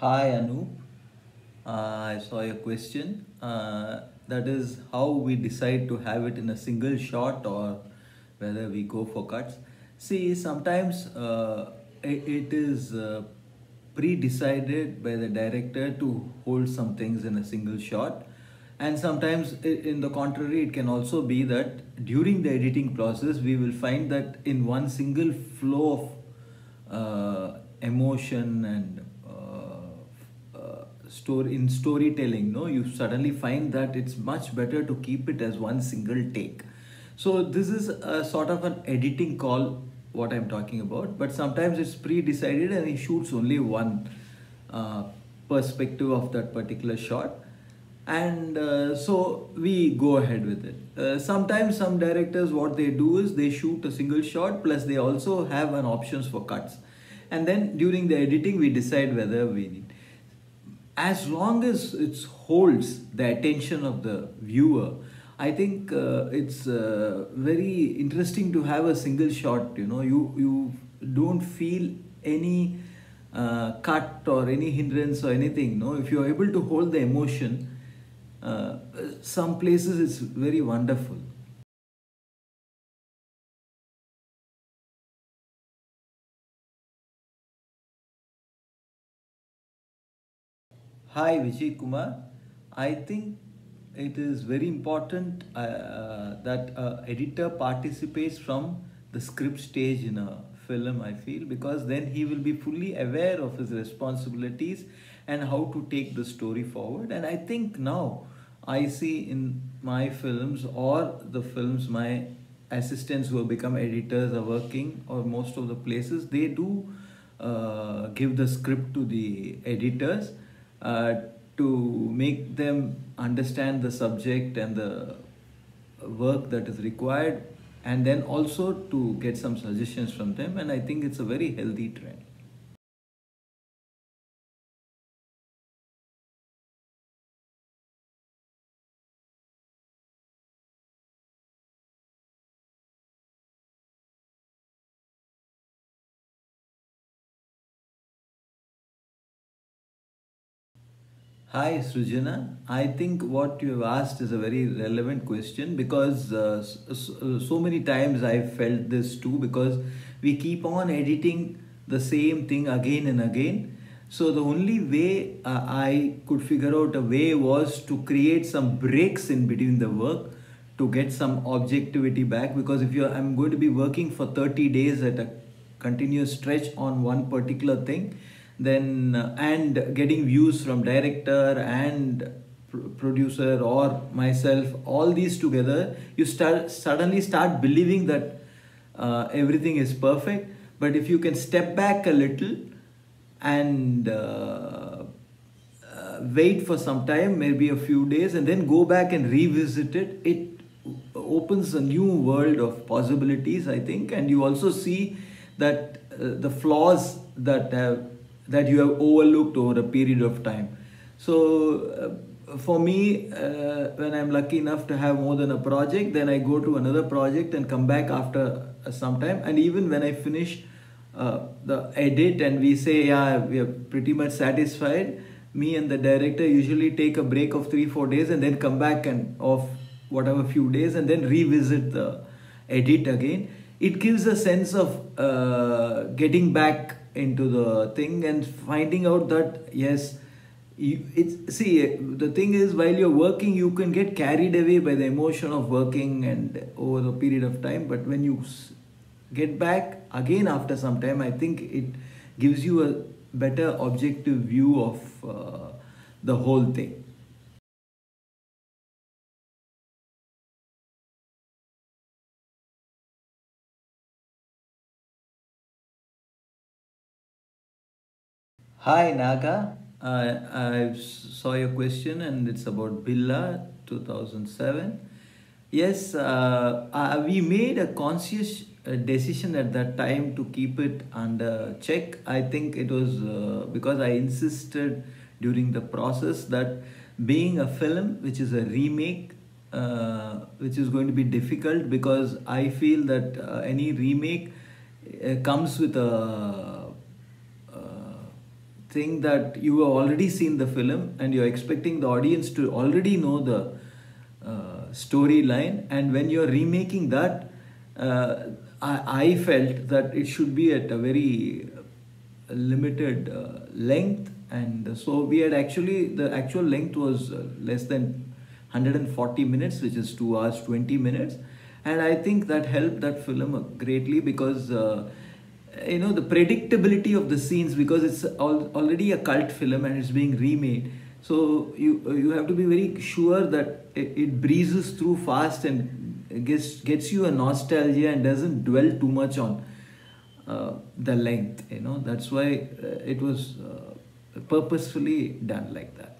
Hi Anup, uh, I saw your question. Uh, that is how we decide to have it in a single shot or whether we go for cuts. See, sometimes uh, it, it is uh, pre-decided by the director to hold some things in a single shot, and sometimes in the contrary, it can also be that during the editing process we will find that in one single flow of uh, emotion and story in storytelling no you suddenly find that it's much better to keep it as one single take. So this is a sort of an editing call what i'm talking about but sometimes it's pre-decided and he shoots only one uh, perspective of that particular shot. And uh, so we go ahead with it. Uh, sometimes some directors what they do is they shoot a single shot plus they also have an options for cuts. And then during the editing we decide whether we need as long as it holds the attention of the viewer i think uh, it's uh, very interesting to have a single shot you know. You you don't feel any uh, cut or any hindrance or anything no. If you're able to hold the emotion uh, some places it's very wonderful Hi, Vijay Kumar. I think it is very important uh, that uh, editor participates from the script stage in a film. I feel because then he will be fully aware of his responsibilities and how to take the story forward. And I think now I see in my films or the films my assistants who have become editors are working or most of the places they do uh, give the script to the editors uh, Uh, to make them understand the subject and the work that is required and then also to get some suggestions from them and i think it's a very healthy trend Hi, Srijana. I think what you have asked is a very relevant question because uh, so, so many times I've felt this too because we keep on editing the same thing again and again. So the only way uh, I could figure out a way was to create some breaks in between the work to get some objectivity back because if you I'm going to be working for 30 days at a continuous stretch on one particular thing then uh, and getting views from director and producer or myself all these together you start suddenly start believing that uh, everything is perfect. But if you can step back a little and uh, uh, wait for some time maybe a few days and then go back and revisit it it opens a new world of possibilities i think. And you also see that uh, the flaws that have that you have overlooked over a period of time. So, uh, for me, uh, when I'm lucky enough to have more than a project, then I go to another project and come back after uh, some time. And even when I finish uh, the edit and we say, yeah, we are pretty much satisfied, me and the director usually take a break of three, four days and then come back and off whatever few days and then revisit the edit again. It gives a sense of uh, getting back into the thing and finding out that yes you, it's see the thing is while you're working you can get carried away by the emotion of working and over a period of time. But when you get back again after some time i think it gives you a better objective view of uh, the whole thing Hi Naga, uh, I saw your question and it's about Billa 2007. Yes, uh, uh, we made a conscious uh, decision at that time to keep it under check. I think it was uh, because I insisted during the process that being a film, which is a remake, uh, which is going to be difficult because I feel that any remake comes with a think that you have already seen the film and you're expecting the audience to already know the uh, storyline, and when you're remaking that, uh, I, I felt that it should be at a very limited uh, length, and so we had actually the actual length was uh, less than 140 minutes, which is 2 hours 20 minutes. And I think that helped that film greatly because, uh, you know, the predictability of the scenes because it's al- already a cult film and it's being remade. So you you have to be very sure that it, it breezes through fast and gets gets you a nostalgia and doesn't dwell too much on uh, the length. You know that's why uh, it was uh, purposefully done like that.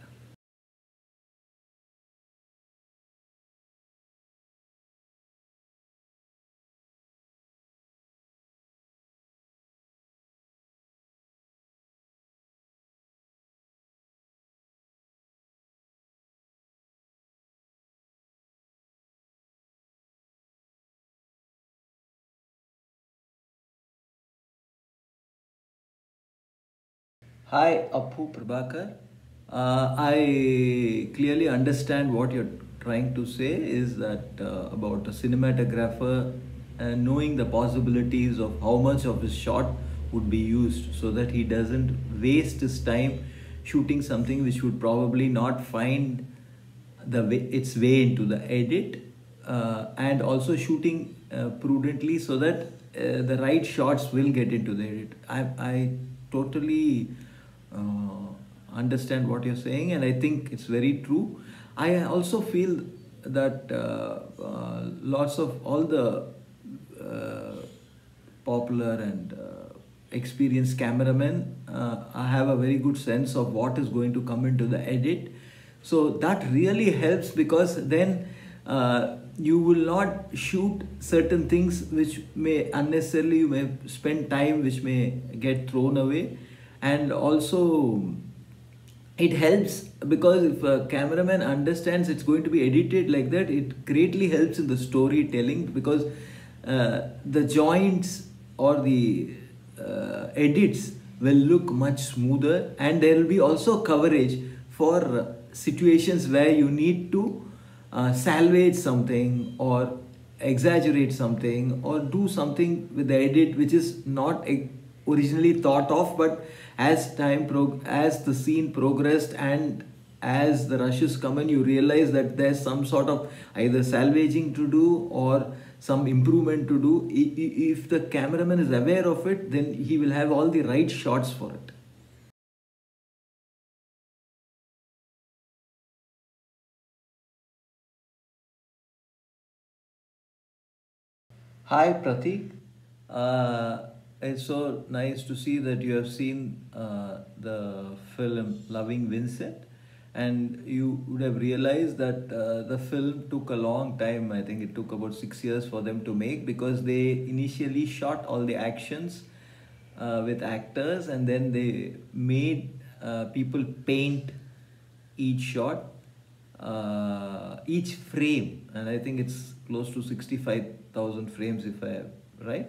Hi, Apu Prabhakar. Uh, I clearly understand what you're trying to say is that uh, about a cinematographer and knowing the possibilities of how much of his shot would be used so that he doesn't waste his time shooting something which would probably not find the way, its way into the edit uh, and also shooting uh, prudently so that uh, the right shots will get into the edit. I, I totally uh, understand what you're saying, and I think it's very true. I also feel that uh, uh, lots of all the uh, popular and experienced cameramen uh, have a very good sense of what is going to come into the edit. So that really helps because then uh, you will not shoot certain things which may unnecessarily you may spend time which may get thrown away and also it helps because if a cameraman understands it's going to be edited like that it greatly helps in the storytelling because uh, the joints or the uh, edits will look much smoother and there will be also coverage for situations where you need to uh, salvage something or exaggerate something or do something with the edit which is not originally thought of but as time prog- as the scene progressed and as the rushes come in you realize that there's some sort of either salvaging to do or some improvement to do. If the cameraman is aware of it then he will have all the right shots for it. Hi pratik. Uh, it's so nice to see that you have seen uh, the film Loving Vincent and you would have realized that uh, the film took a long time. I think it took about six years for them to make because they initially shot all the actions uh, with actors and then they made uh, people paint each shot, uh, each frame, and I think it's close to 65,000 frames if I have, right.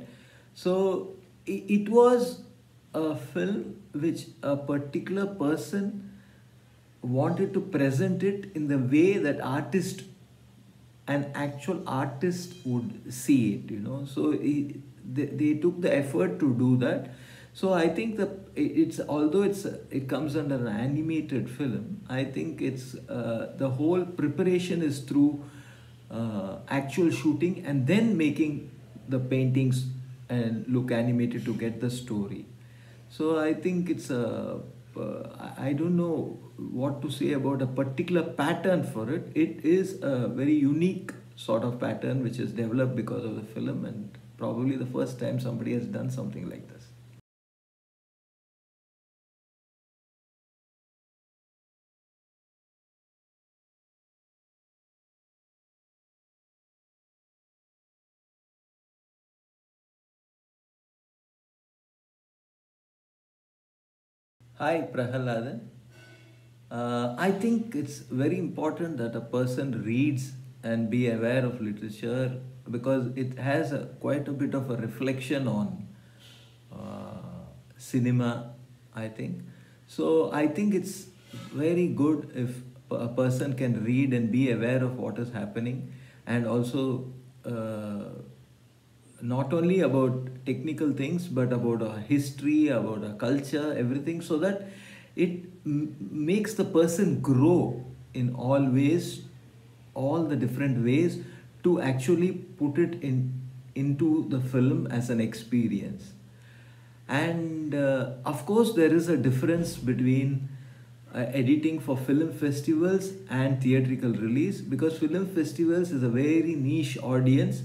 So it was a film which a particular person wanted to present it in the way that artist an actual artist would see it you know. So he, they, they took the effort to do that. So i think the it's although it's it comes under an animated film i think it's uh, the whole preparation is through uh, actual shooting and then making the paintings and look animated to get the story. So I think it's a uh, I don't know what to say about a particular pattern for it. It is a very unique sort of pattern which is developed because of the film and probably the first time somebody has done something like this. Hi, Prahaladan. Uh, I think it's very important that a person reads and be aware of literature because it has a, quite a bit of a reflection on uh, cinema, I think. So I think it's very good if a person can read and be aware of what is happening and also uh, not only about technical things but about our history about our culture everything so that it makes the person grow in all ways all the different ways to actually put it in into the film as an experience. And uh, of course there is a difference between uh, editing for film festivals and theatrical release because film festivals is a very niche audience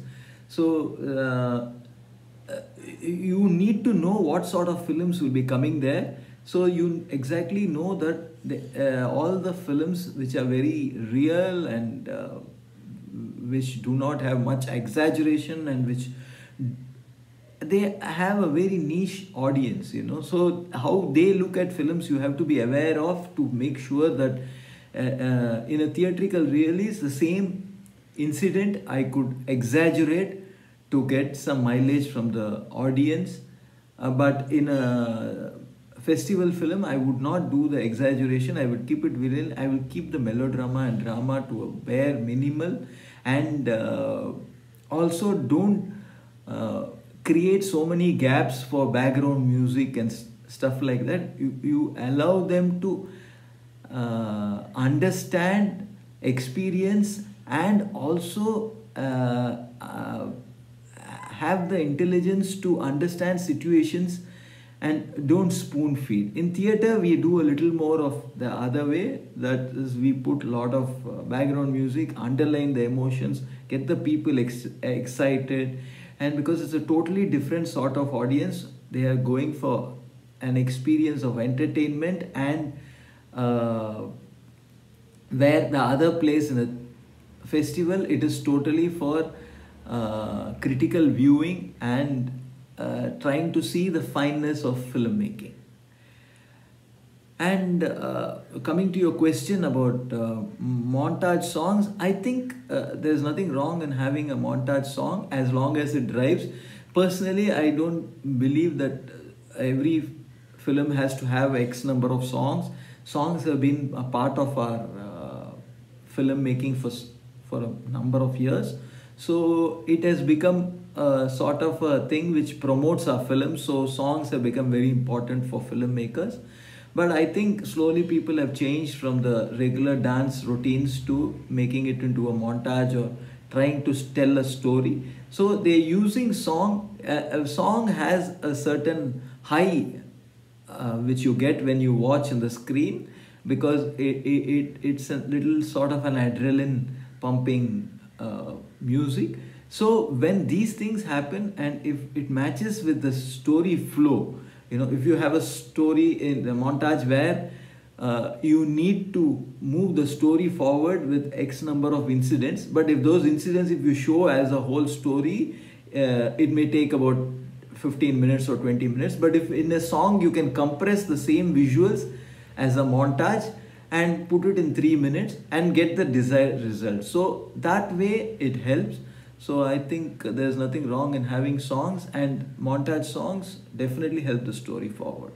so uh, uh, you need to know what sort of films will be coming there. So you exactly know that the, uh, all the films which are very real and uh, which do not have much exaggeration and which they have a very niche audience you know. So how they look at films you have to be aware of to make sure that uh, uh, in a theatrical release the same incident i could exaggerate to get some mileage from the audience. Uh, but in a festival film i would not do the exaggeration. I would keep it within i will keep the melodrama and drama to a bare minimal. And uh, also don't uh, create so many gaps for background music and stuff like that. You, you allow them to uh, understand experience and also uh, uh, have the intelligence to understand situations and don't spoon feed. In theater we do a little more of the other way. That is we put a lot of uh, background music underline the emotions get the people ex- excited. And because it's a totally different sort of audience they are going for an experience of entertainment and uh, where the other place in the festival it is totally for uh, critical viewing and uh, trying to see the fineness of filmmaking and uh, coming to your question about uh, montage songs, I think uh, there's nothing wrong in having a montage song as long as it drives. Personally, I don't believe that every film has to have X number of songs. Songs have been a part of our uh, filmmaking for, for a number of years. So it has become a sort of a thing which promotes our films. So songs have become very important for filmmakers but I think slowly people have changed from the regular dance routines to making it into a montage or trying to tell a story. So they're using song. A song has a certain high uh, which you get when you watch on the screen because it, it it's a little sort of an adrenaline pumping uh, music. So when these things happen and if it matches with the story flow, you know if you have a story in the montage where uh, you need to move the story forward with x number of incidents but if those incidents if you show as a whole story uh, it may take about 15 minutes or 20 minutes but if in a song you can compress the same visuals as a montage and put it in 3 minutes and get the desired result so that way it helps so I think there's nothing wrong in having songs and montage songs definitely help the story forward.